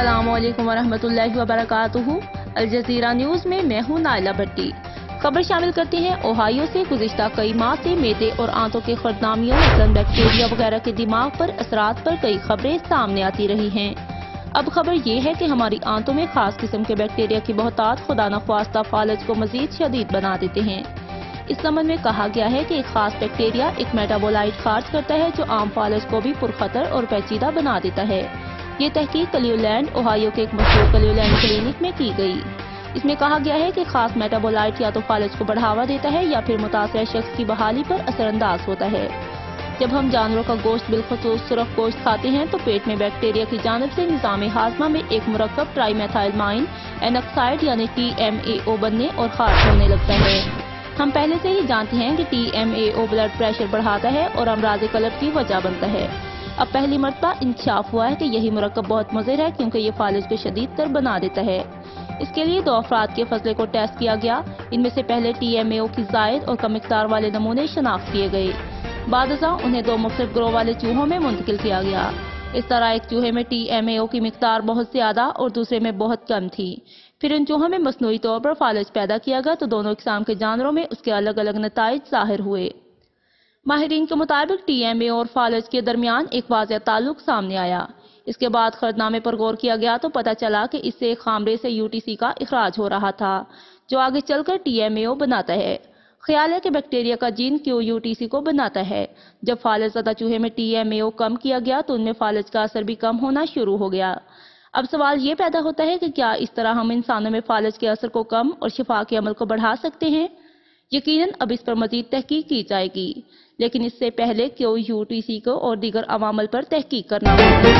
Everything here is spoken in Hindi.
असलम वरहमतुल्लाहि वबरकातुहू अल जजीरा न्यूज़ में मैं हूँ नायला भट्टी। खबर शामिल करते हैं, ओहायो से गुजशत कई माह से मेदे और आंतों के खरदामियों मसलन बैक्टीरिया वगैरह के दिमाग पर असरात पर कई खबरें सामने आती रही हैं। अब खबर ये है कि हमारी आंतों में खास किस्म के बैक्टीरिया की बहुतात खुदा नख्वास्ता फालज को मजीद शदीद बना देते हैं। इस संबंध में कहा गया है कि एक खास बैक्टीरिया एक मेटाबोलाइट खार्ज करता है, जो आम फालज को भी पुरखतर और पेचीदा बना देता है। ये तहकीक कलियोलैंड ओहायो के एक मशहूर कलियोलैंड क्लिनिक में की गई। इसमें कहा गया है कि खास मेटाबोलाइट या तो फालज को बढ़ावा देता है या फिर मुतासर शख्स की बहाली पर असरअंदाज होता है। जब हम जानवरों का गोश्त बिलखसूस सुरख गोश्त खाते हैं तो पेट में बैक्टीरिया की जानब से निज़ाम हाजमा में एक मुरकब ट्राईमेथाइलमाइन एनऑक्साइड यानी टी एम ए ओ बनने और खास होने लगता है। हम पहले से ही जानते हैं कि T M A O blood pressure बढ़ाता है और अमराज कलब की वजह बनता है। अब पहली मरतबा इंकशाफ हुआ है कि यही मरकब बहुत मुजिर है क्योंकि ये फालिज को शदीद तर बना देता है। इसके लिए दो अफराद के फसले को टेस्ट किया गया। इनमें से पहले टी एम ए की जायद और कम मकदार वाले नमूने शनाख्त किए गए। बाद उन्हें दो मुख्तलिफ़ ग्रोह वाले चूहों में मुंतकिल किया गया। इस तरह एक चूहे में टी एम ए की मकदार बहुत ज़्यादा और दूसरे में बहुत कम थी। फिर इन चूहों में मसनू तौर पर फालज पैदा किया गया तो दोनों किस्म के जानवरों में उसके अलग अलग नतज ज़ाहिर हुए। माहरीन के मुताबिक टी एम ए और फालज के दरमियान एक वाज ताल्लुक सामने आया। इसके बाद खरदनामे पर गौर किया गया तो पता चला कि इससे खामरे से यूटीसी का अखराज हो रहा था, जो आगे चलकर टी एम टीएमएओ बनाता है। ख्याल है कि बैक्टीरिया का जीन क्यू यूटीसी को बनाता है? जब फालज ज़्यादा चूहे में टी टीएमएओ कम किया गया तो उनमें फालज का असर भी कम होना शुरू हो गया। अब सवाल ये पैदा होता है कि क्या इस तरह हम इंसानों में फालज के असर को कम और शिफा के अमल को बढ़ा सकते हैं? यकीनन अब इस पर मजीद तहकीक की जाएगी। लेकिन इससे पहले क्यों यूटीसी को और दीगर अवामल पर तहकीक करना होगी